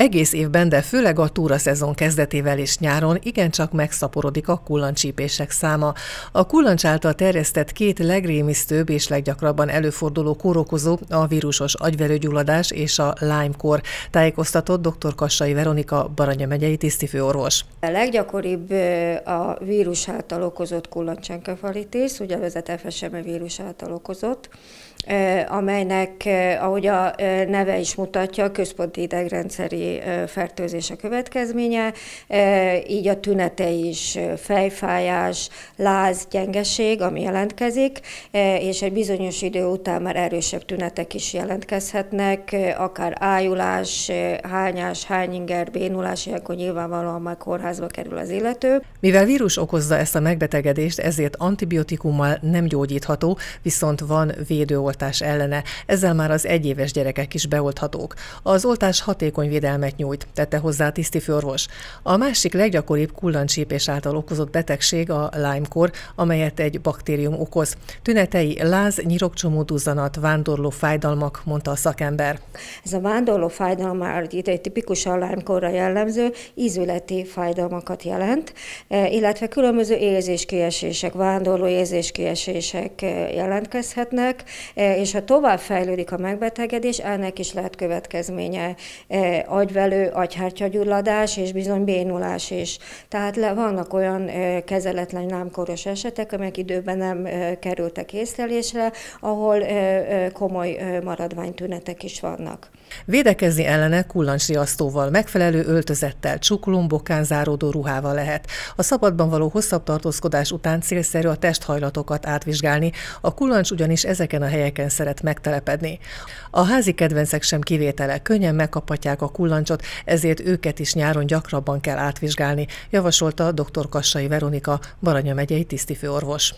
Egész évben, de főleg a túraszezon kezdetével és nyáron igencsak megszaporodik a kullancsípések száma. A kullancs által terjesztett két legrémisztőbb és leggyakrabban előforduló kórokozó a vírusos agyverőgyulladás és a Lyme-kor, tájékoztatott dr. Kassai Veronika Baranya megyei tisztifőorvos. A leggyakoribb a vírus által okozott kullancsenkefalitis, úgynevezett FSM vírus által okozott, amelynek, ahogy a neve is mutatja, központi idegrendszeri fertőzése következménye, így a tünetei is fejfájás, láz, gyengeség, ami jelentkezik, és egy bizonyos idő után már erősebb tünetek is jelentkezhetnek, akár ájulás, hányás, hányinger, bénulás, ilyenkor nyilvánvalóan már kórházba kerül az illető. Mivel vírus okozza ezt a megbetegedést, ezért antibiotikummal nem gyógyítható, viszont van védőoltás ellene. Ezzel már az egyéves gyerekek is beolthatók. Az oltás hatékony védelmet nyújt, tette hozzá a tisztifőorvos. A másik leggyakoribb kullancsípés által okozott betegség a Lyme-kor, amelyet egy baktérium okoz. Tünetei láz, nyirokcsomó duzzanat, vándorló fájdalmak, mondta a szakember. Ez a vándorló fájdalom már tipikus a Lyme-korra jellemző ízületi fájdalmakat jelent, e, illetve különböző érzéskiesések, vándorló érzéskiesések e, jelentkezhetnek, e, és ha tovább fejlődik a megbetegedés, ennek is lehet következménye agyvelő, agyhártyagyulladás és bizony bénulás is. Tehát le, vannak olyan kezeletlen námkoros esetek, amelyek időben nem kerültek észlelésre, ahol komoly maradványtünetek is vannak. Védekezni ellene kullancsriasztóval, megfelelő öltözettel, csuklumbokán záródó ruhával lehet. A szabadban való hosszabb tartózkodás után célszerű a testhajlatokat átvizsgálni, a kullancs ugyanis ezeken a helyeken szeret megtelepedni. A házi kedvencek sem kivétele, könnyen megkaphatják a kullancsot, ezért őket is nyáron gyakrabban kell átvizsgálni, javasolta dr. Kassai Veronika, Baranya megyei tisztifőorvos.